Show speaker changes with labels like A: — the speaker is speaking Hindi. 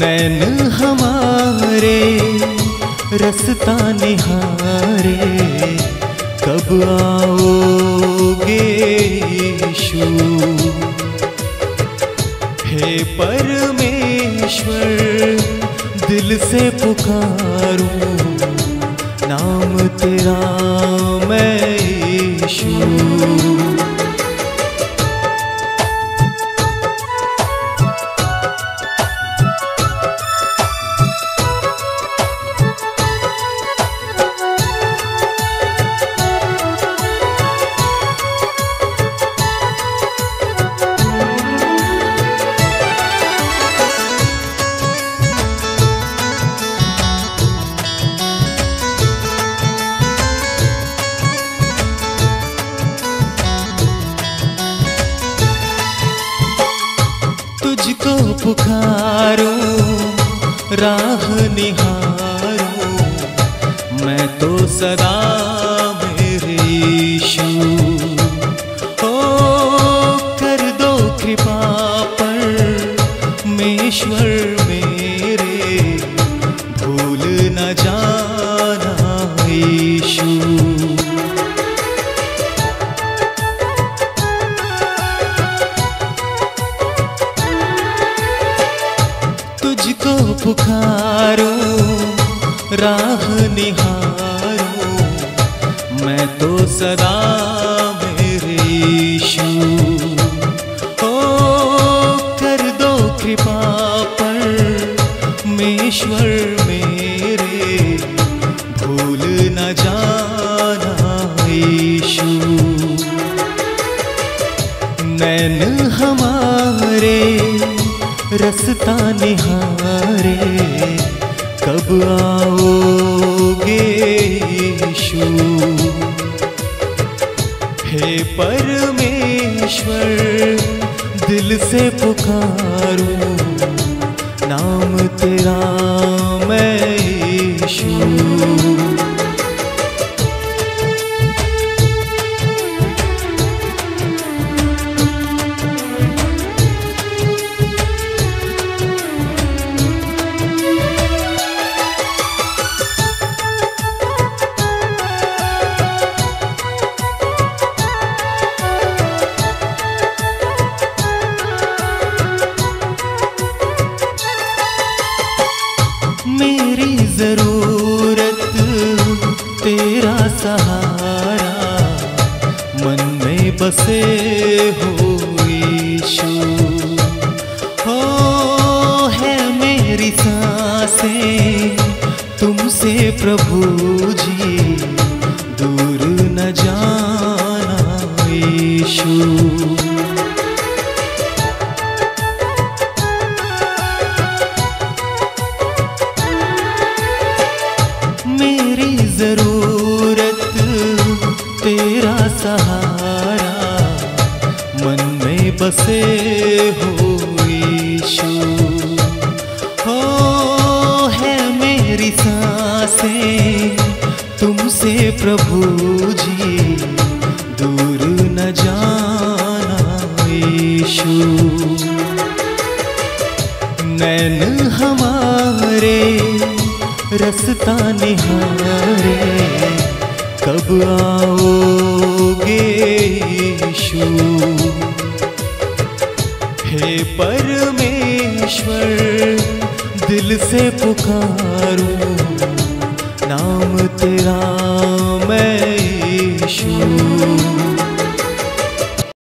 A: नैन हमारे, रसता निहारे, कब आओगे यीशु? हे परमेश्वर, दिल से पुकारूं, नाम तेरा मैं यीशु। पुकारो, राह निहारो। मैं तो सदा मेरे यीशु ओ, कर दो कृपा पर, मेश्वर मेरे। भूल न जाना तुझको पुकारो, राह निहारो। मैं तो सदा मेरे ओ, कर दो कृपा पर, मेश्वर मेरे। भूल न जाना यीशु नैन हमारे रसता निहारे कब आओगे यीशु? हे परमेश्वर दिल से पुकारूं नाम तेरा बसे हो यीशु हो है मेरी साँसें तुमसे प्रभु जी। दूर न जाना यीशु बसे हो यीशु हो है मेरी साँसें, तुमसे प्रभु जी, दूर न जाना यीशु नैन हमारे, रसता निहारे, कब आओगे हे परमेश्वर दिल से पुकारूं नाम तेरा